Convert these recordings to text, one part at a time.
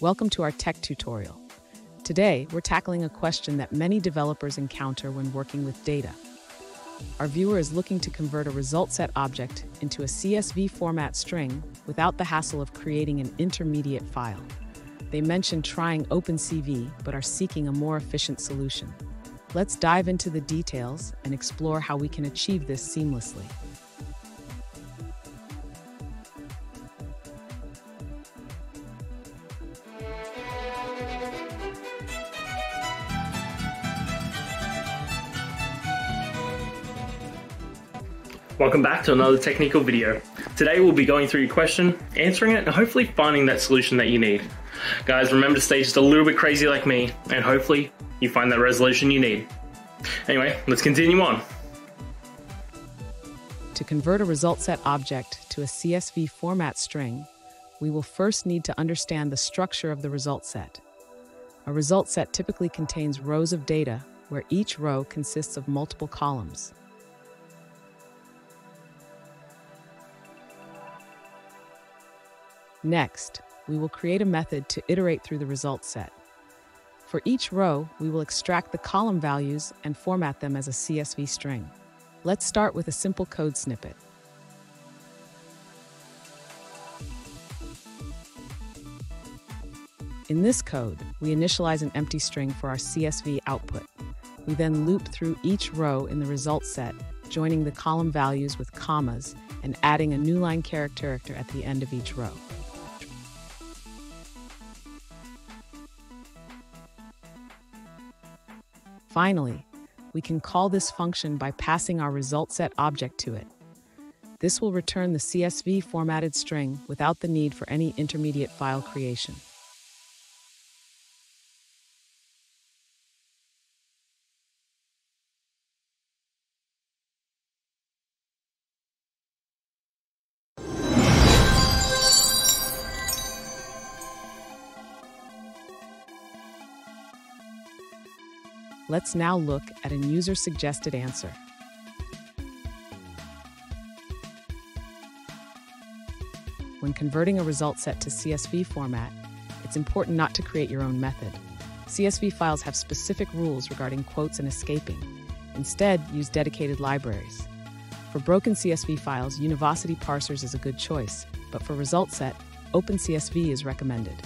Welcome to our tech tutorial. Today, we're tackling a question that many developers encounter when working with data. Our viewer is looking to convert a result set object into a CSV format string without the hassle of creating an intermediate file. They mentioned trying OpenCSV, but are seeking a more efficient solution. Let's dive into the details and explore how we can achieve this seamlessly. Welcome back to another technical video. Today we'll be going through your question, answering it, and hopefully finding that solution that you need. Guys, remember to stay just a little bit crazy like me, and hopefully you find that resolution you need. Anyway, let's continue on. To convert a result set object to a CSV format string, we will first need to understand the structure of the result set. A result set typically contains rows of data where each row consists of multiple columns. Next, we will create a method to iterate through the result set. For each row, we will extract the column values and format them as a CSV string. Let's start with a simple code snippet. In this code, we initialize an empty string for our CSV output. We then loop through each row in the result set, joining the column values with commas and adding a new line character at the end of each row. Finally, we can call this function by passing our result set object to it. This will return the CSV formatted string without the need for any intermediate file creation. Let's now look at a user-suggested answer. When converting a result set to CSV format, it's important not to create your own method. CSV files have specific rules regarding quotes and escaping. Instead, use dedicated libraries. For broken CSV files, Univocity parsers is a good choice, but for result set, OpenCSV is recommended.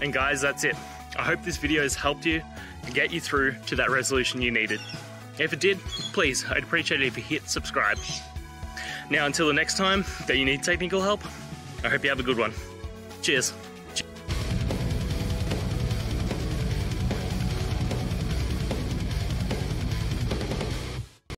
And guys, that's it. I hope this video has helped you to get you through to that resolution you needed. If it did, please, I'd appreciate it if you hit subscribe. Now, until the next time that you need technical help, I hope you have a good one. Cheers.